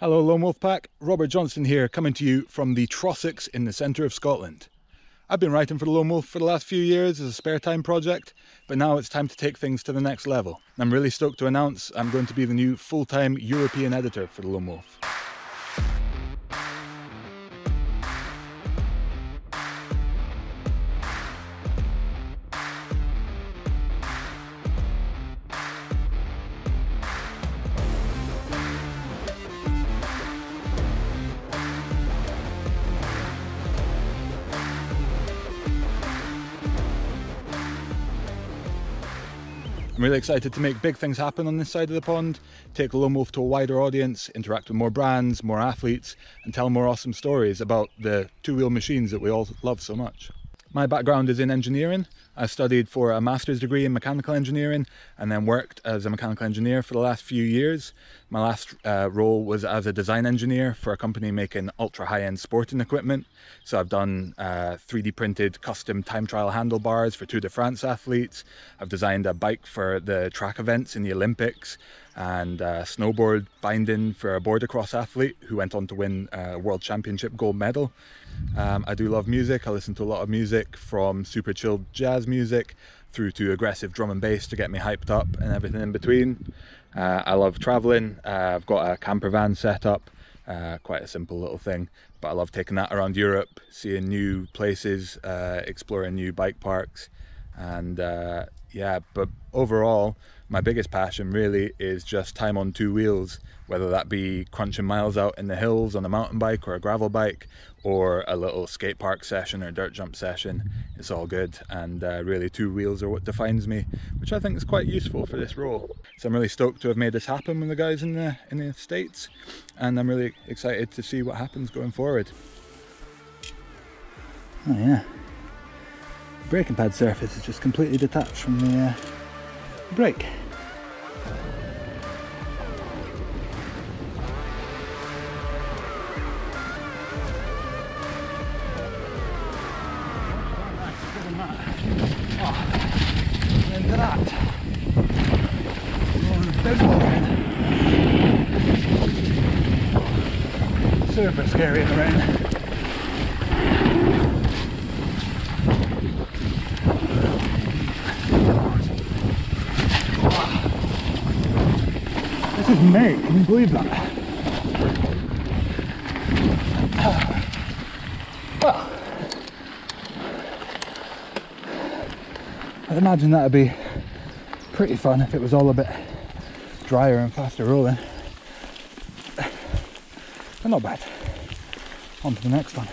Hello Loam Wolf Pack, Robert Johnston here coming to you from the Trossachs in the centre of Scotland. I've been writing for the Loam Wolf for the last few years as a spare time project, but now it's time to take things to the next level. I'm really stoked to announce I'm going to be the new full-time European editor for the Loam Wolf. I'm really excited to make big things happen on this side of the pond, take Loam Wolf to a wider audience, interact with more brands, more athletes, and tell more awesome stories about the two-wheel machines that we all love so much. My background is in engineering. I studied for a master's degree in mechanical engineering and then worked as a mechanical engineer for the last few years. My last uh, role was as a design engineer for a company making ultra high-end sporting equipment. So I've done uh, 3D printed custom time trial handlebars for Tour de France athletes. I've designed a bike for the track events in the Olympics and uh, snowboard binding for a boarder-cross athlete who went on to win a world championship gold medal. Um, I do love music. I listen to a lot of music from super chilled jazz music through to aggressive drum and bass to get me hyped up and everything in between. Uh, I love traveling. Uh, I've got a camper van set up, uh, quite a simple little thing, but I love taking that around Europe, seeing new places, uh, exploring new bike parks, and uh, yeah, but overall, my biggest passion really is just time on two wheels, whether that be crunching miles out in the hills on a mountain bike or a gravel bike, or a little skate park session or dirt jump session. It's all good, and uh, really two wheels are what defines me, which I think is quite useful for this role. So I'm really stoked to have made this happen with the guys in the in the states, and I'm really excited to see what happens going forward. Oh yeah, braking pad surface is just completely detached from the uh, brake. Super scary in the rain. This is May, can you believe that? Well, I'd imagine that'd be pretty fun if it was all a bit drier and faster rolling. But not bad. On to the next one.